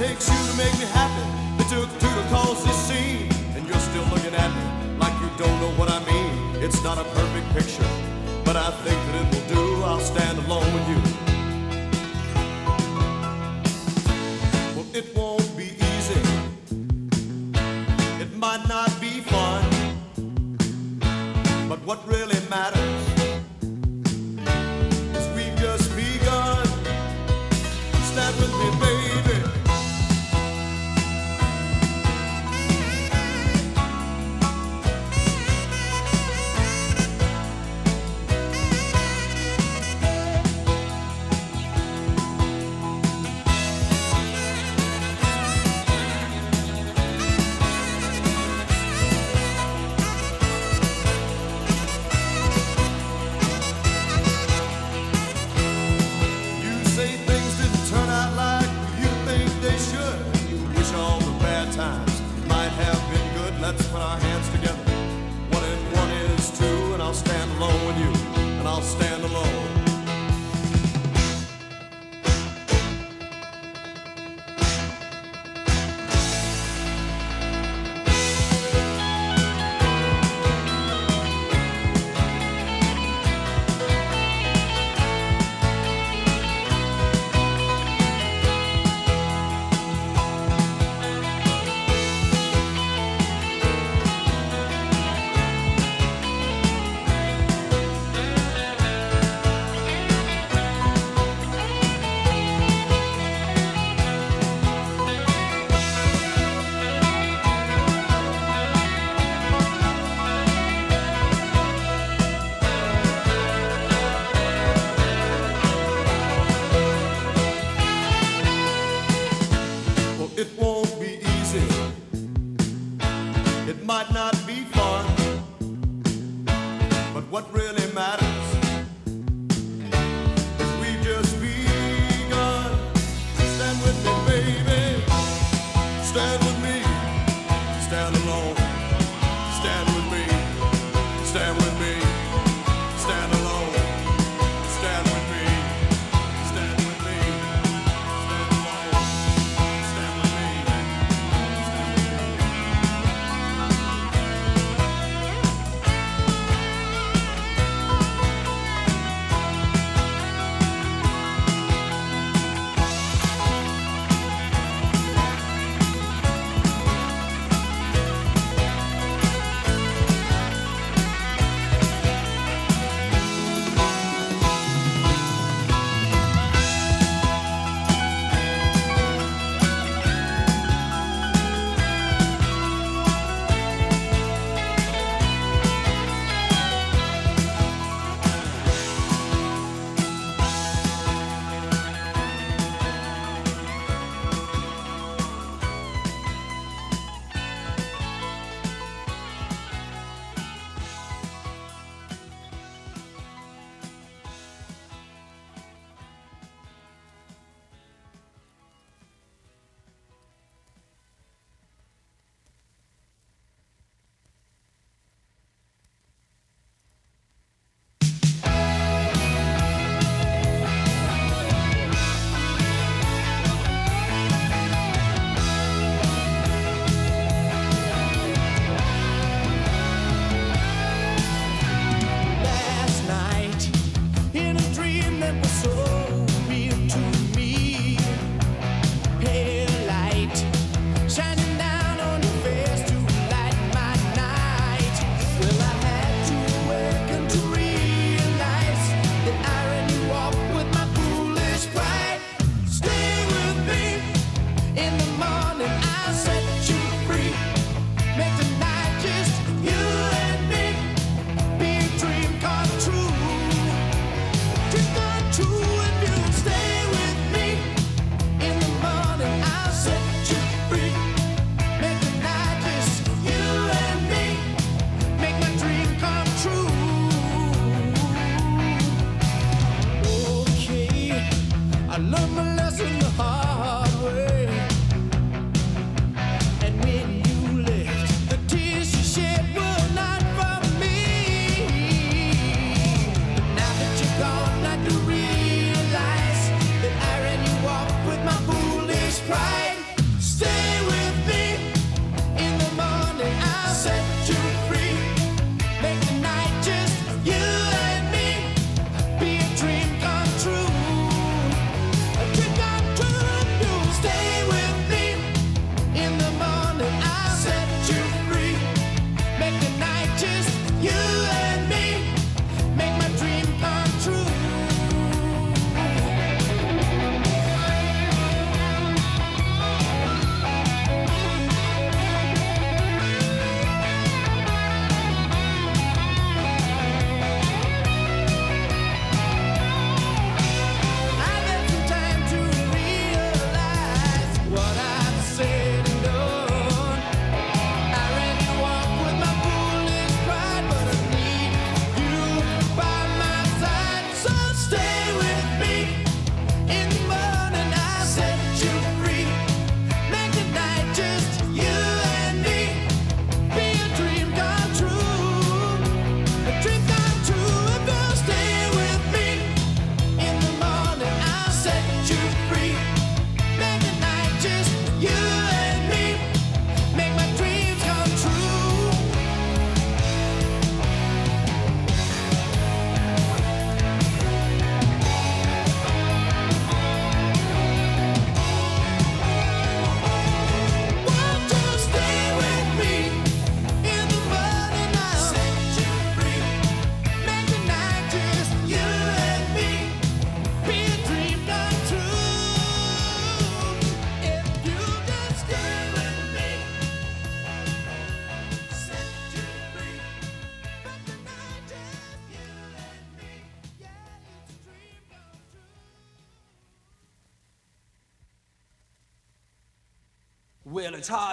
takes you to make me happy. It took two to cause this scene, and you're still looking at me like you don't know what I mean. It's not a perfect picture, but I think that it will do. I'll stand alone with you. Well, it won't be easy. It might not be fun, but what really matters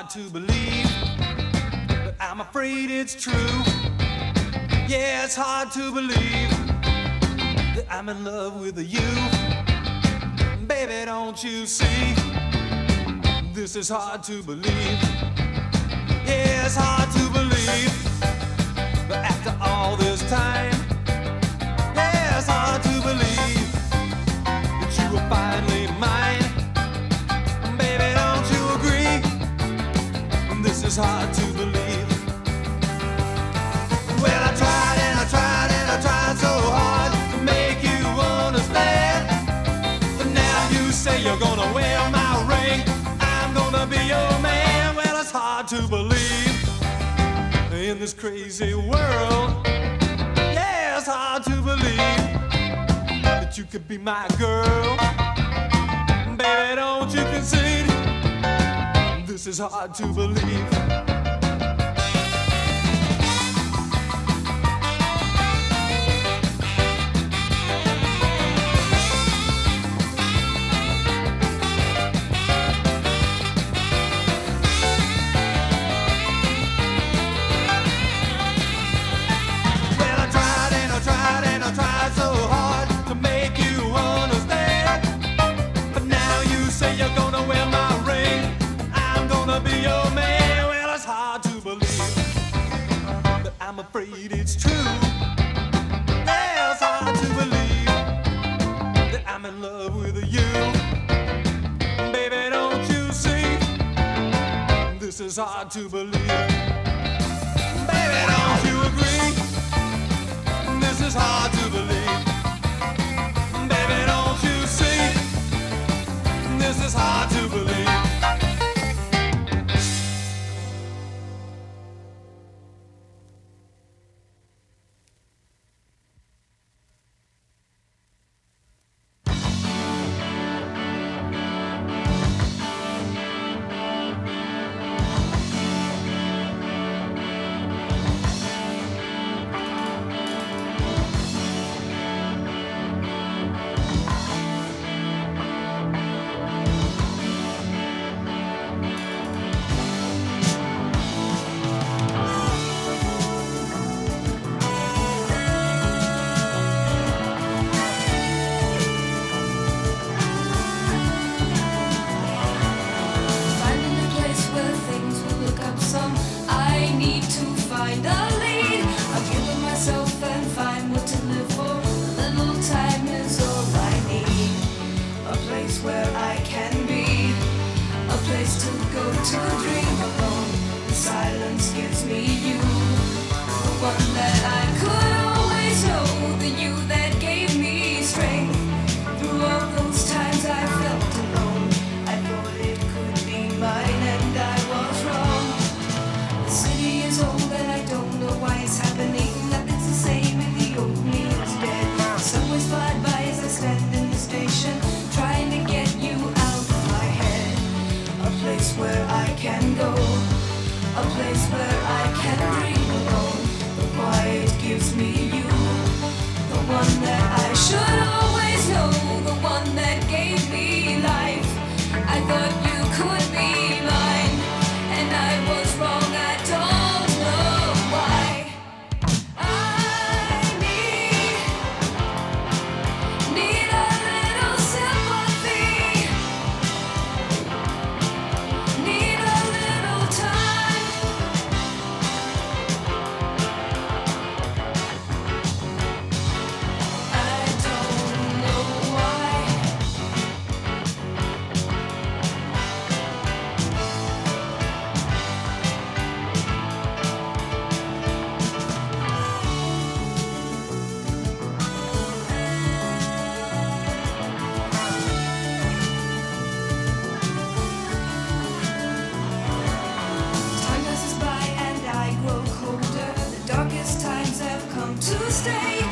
hard to believe, but I'm afraid it's true. Yeah, it's hard to believe that I'm in love with you. Baby, don't you see? This is hard to believe. Yeah, it's hard to believe. But after all this time, is hard to believe. Well, I tried and I tried and I tried so hard to make you understand. But now you say you're gonna wear my ring. I'm gonna be your man. Well, it's hard to believe in this crazy world. Yeah, it's hard to believe that you could be my girl. Baby, don't you concede? Is hard to believe. Hard to believe. Baby, don't you agree? This is hard to believe. Baby, don't you see? This is hard to believe. come to stay.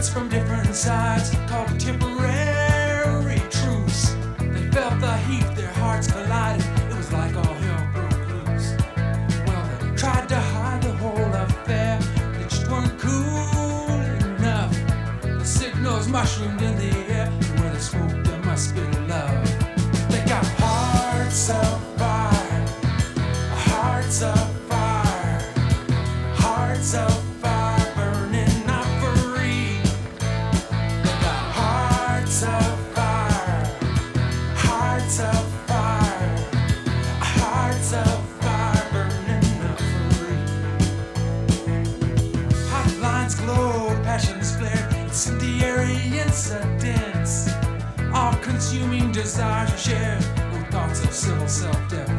Poets from different sides called a temporary truce. They felt the heat, their hearts collided. It was like all hell broke loose. Well, they tried to hide the whole affair, they just weren't cool enough. The signals mushroomed in the air. myself down.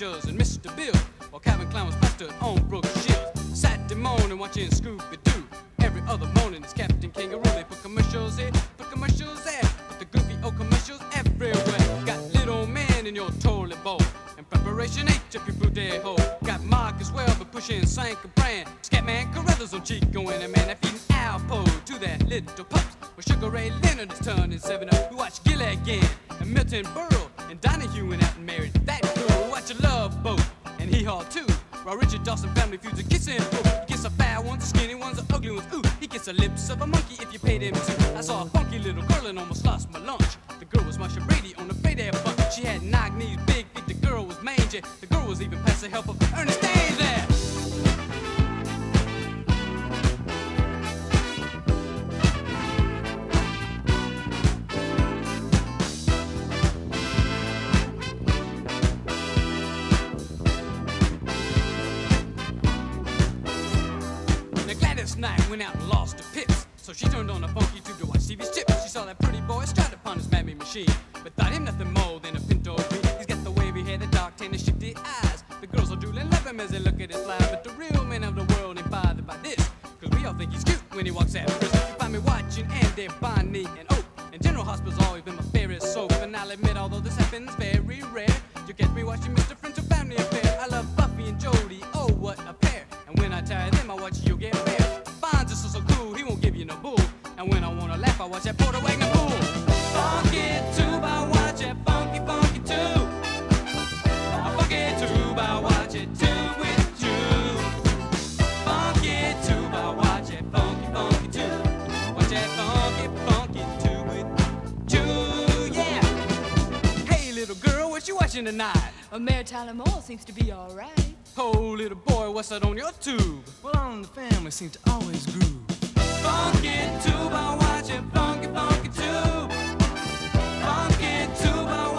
Rogers and Mr. Bill while Calvin Klein was plastered on Brooke Shields. Saturday morning watching Scooby Doo. Every other morning it's Captain Kangaroo. They put commercials here, put commercials there, put the goofy old commercials everywhere. Got little man in your toilet bowl. In preparation up your hole. Got Marcus Welby pushing Sanka Brand. Scatman Crothers on Chico and a man that feeding Alpo to their little pups. Well, Sugar Ray Leonard is turning seven up. We watch Gilligan and Milton Berle the lips of a monkey machine. But thought him nothing more than a pinto bean. He's got the wavy hair, the dark tan, the shifty eyes. The girls will drool and love him as they look at his fly. But the real men of the world ain't bothered by this. Cause we all think he's cute when he walks out of prison. You find me watching Andy, Bonnie, and A Mary Tyler Moore seems to be all right. Oh, little boy, what's that on your tube? Well, all in the family seems to always groove. Funky tube, I watch it. Funky, funky tube. Funky tube, I watch